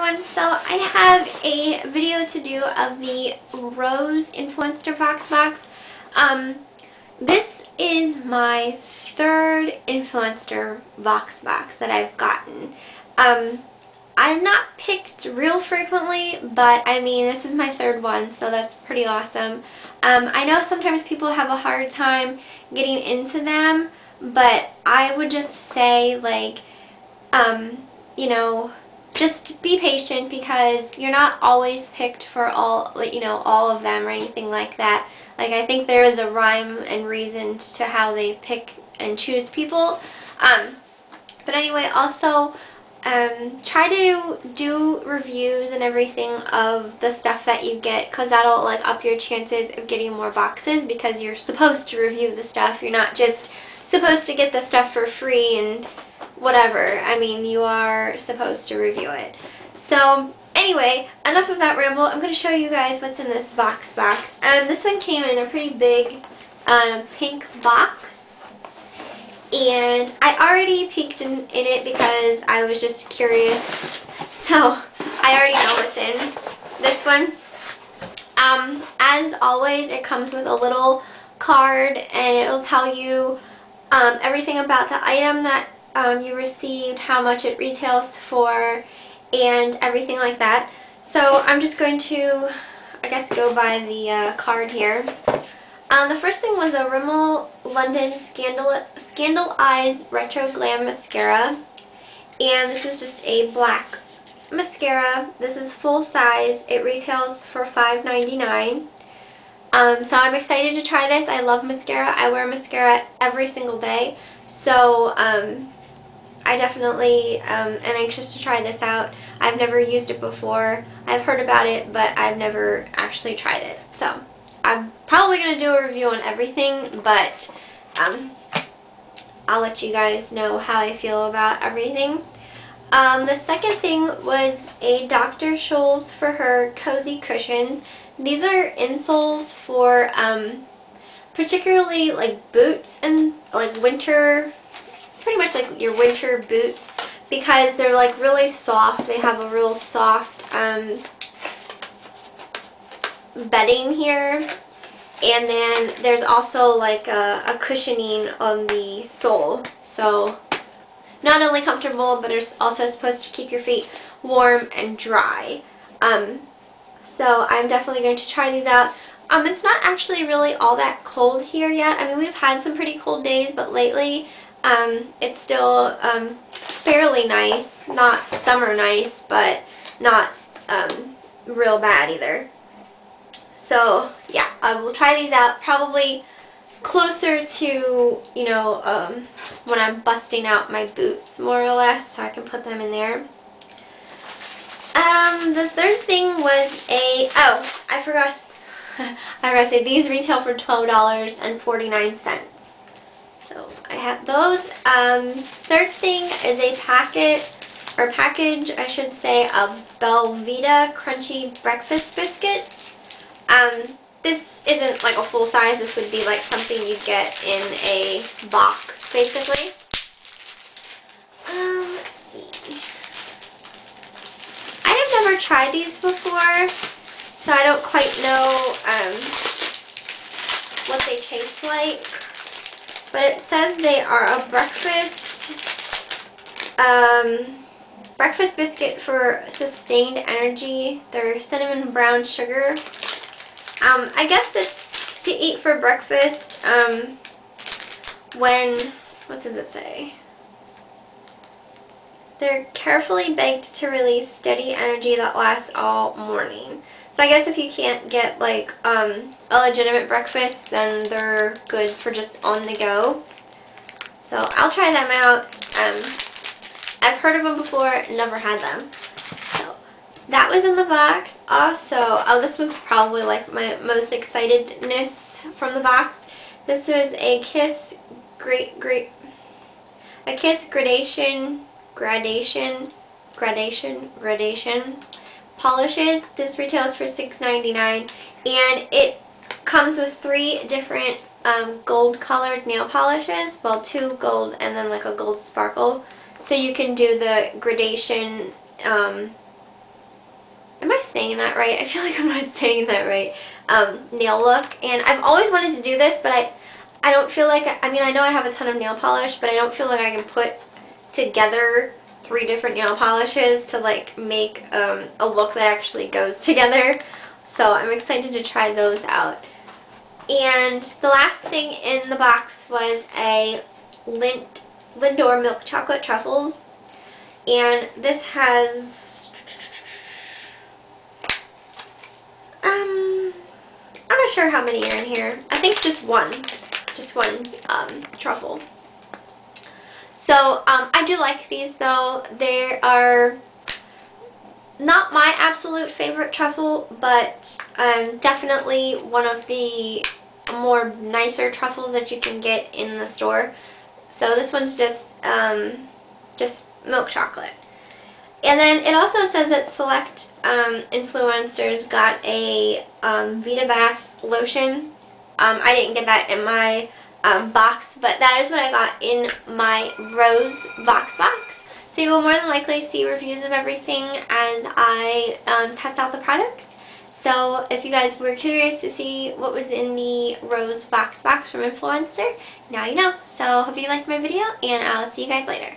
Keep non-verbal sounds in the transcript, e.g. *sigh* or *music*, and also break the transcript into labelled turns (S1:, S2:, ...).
S1: everyone, so I have a video to do of the Rose Influenster Vox Box. Um, this is my third Influenster Vox Box that I've gotten. Um, I'm not picked real frequently, but I mean, this is my third one, so that's pretty awesome. Um, I know sometimes people have a hard time getting into them, but I would just say, like, um, you know, just be patient because you're not always picked for all, you know, all of them or anything like that. Like, I think there is a rhyme and reason to how they pick and choose people. Um, but anyway, also, um, try to do reviews and everything of the stuff that you get because that'll like up your chances of getting more boxes because you're supposed to review the stuff. You're not just supposed to get the stuff for free and whatever. I mean, you are supposed to review it. So, anyway, enough of that ramble. I'm going to show you guys what's in this Vox box. And um, this one came in a pretty big um, pink box. And I already peeked in, in it because I was just curious. *laughs* So, I already know what's in this one. Um, as always, it comes with a little card and it'll tell you um, everything about the item that um, you received, how much it retails for, and everything like that. So I'm just going to, I guess, go by the uh, card here. Um, the first thing was a Rimmel London Scandal, Scandal Eyes Retro Glam Mascara. And this is just a black mascara. This is full size. It retails for $5.99. Um, so I'm excited to try this. I love mascara. I wear mascara every single day. So um, I definitely um, am anxious to try this out. I've never used it before. I've heard about it, but I've never actually tried it. So I'm probably going to do a review on everything, but um, I'll let you guys know how I feel about everything. Um, the second thing was a Dr. Scholl's for her cozy cushions. These are insoles for um, particularly like boots and like winter pretty much like your winter boots because they're like really soft. They have a real soft um, bedding here. And then there's also like a, a cushioning on the sole. So not only comfortable, but it's also supposed to keep your feet warm and dry. Um, so I'm definitely going to try these out. Um, it's not actually really all that cold here yet. I mean, we've had some pretty cold days, but lately um, it's still um, fairly nice. Not summer nice, but not um, real bad either. So, yeah, I will try these out probably closer to, you know, um, when I'm busting out my boots, more or less, so I can put them in there. Um, the third thing was a, oh, I forgot, *laughs* I forgot to say, these retail for $12.49. So Those. Um, third thing is a packet, or package, I should say, of Belvita Crunchy Breakfast Biscuits. Um, this isn't like a full size. This would be like something you'd get in a box, basically. Um, let's see. I have never tried these before, so I don't quite know um, what they taste like. But it says they are a breakfast, um, breakfast biscuit for sustained energy. They're cinnamon brown sugar. Um, I guess it's to eat for breakfast um, when, what does it say? They're carefully baked to release steady energy that lasts all morning. So I guess if you can't get like um, a legitimate breakfast, then they're good for just on the go. So I'll try them out. Um, I've heard of them before, never had them. So that was in the box. Also, oh, this was probably like my most excitedness from the box. This was a Kiss Great Great a Kiss Gradation Gradation Gradation Gradation polishes. This retails for $6.99 and it comes with three different um, gold colored nail polishes. Well, two gold and then like a gold sparkle. So you can do the gradation um, am I saying that right. I feel *laughs* like I'm not saying that right. Um, nail look. And I've always wanted to do this, but I, I don't feel like, I mean, I know I have a ton of nail polish, but I don't feel like I can put together three different nail polishes to like make um, a look that actually goes together. So I'm excited to try those out. And the last thing in the box was a Lindor Milk Chocolate Truffles. And this has, um, I'm not sure how many are in here. I think just one, just one um, truffle. So um, I do like these though. They are not my absolute favorite truffle, but um, definitely one of the more nicer truffles that you can get in the store. So this one's just um, just milk chocolate. And then it also says that select um, influencers got a um, Vita Bath lotion. Um, I didn't get that in my um, box, but that is what I got in my Rose Vox box. So you will more than likely see reviews of everything as I um, test out the products. So if you guys were curious to see what was in the Rose Vox box from Influenster, now you know. So hope you liked my video, and I'll see you guys later.